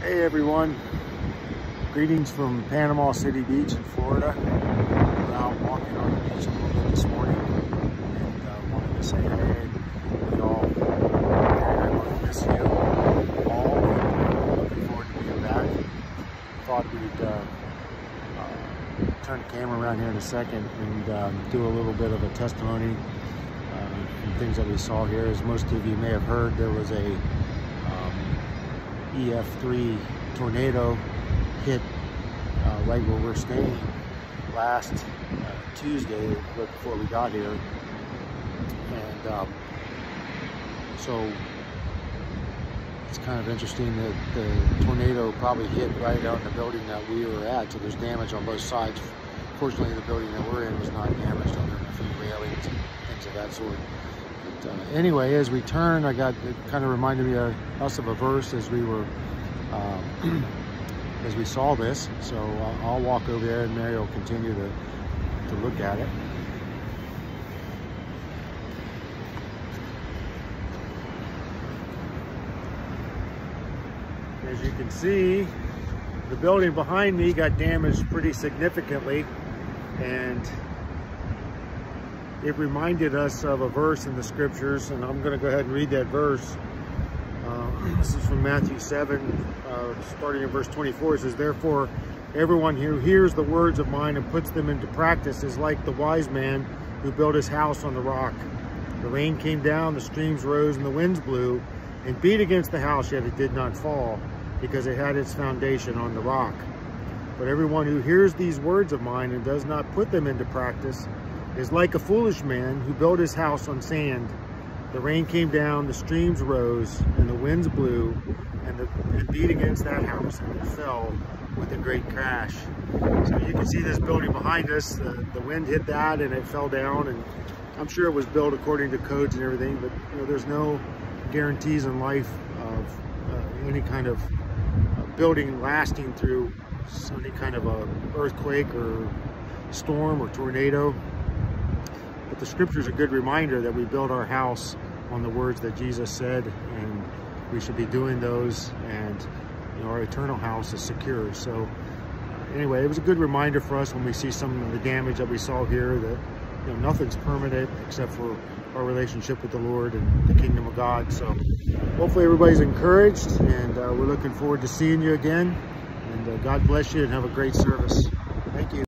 Hey everyone, greetings from Panama City Beach in Florida. We're out walking on the beach a little bit this morning and uh, wanted to say hey. I want to miss you all. Looking forward to being back. Thought we'd uh, uh, turn the camera around here in a second and um, do a little bit of a testimony uh, things that we saw here. As most of you may have heard, there was a EF3 tornado hit uh, right where we're staying last uh, Tuesday, right before we got here. And um, so it's kind of interesting that the tornado probably hit right out in the building that we were at, so there's damage on both sides. Fortunately, the building that we're in was not damaged other than a few railings and things of that sort. But uh, anyway, as we turn, I got it kind of reminded me of us of a verse as we were um, as we saw this. So uh, I'll walk over there, and Mary will continue to to look at it. As you can see, the building behind me got damaged pretty significantly, and it reminded us of a verse in the scriptures, and I'm going to go ahead and read that verse. Uh, this is from Matthew 7, uh, starting in verse 24. It says, Therefore, everyone who hears the words of mine and puts them into practice is like the wise man who built his house on the rock. The rain came down, the streams rose, and the winds blew and beat against the house, yet it did not fall, because it had its foundation on the rock. But everyone who hears these words of mine and does not put them into practice is like a foolish man who built his house on sand. The rain came down, the streams rose, and the winds blew, and, the, and beat against that house, and it fell with a great crash. So you can see this building behind us. The, the wind hit that, and it fell down. And I'm sure it was built according to codes and everything, but you know, there's no guarantees in life of uh, any kind of uh, building lasting through any kind of a earthquake or storm or tornado the scripture is a good reminder that we build our house on the words that Jesus said, and we should be doing those, and you know, our eternal house is secure. So uh, anyway, it was a good reminder for us when we see some of the damage that we saw here that you know, nothing's permanent except for our relationship with the Lord and the kingdom of God. So hopefully everybody's encouraged, and uh, we're looking forward to seeing you again. And uh, God bless you and have a great service.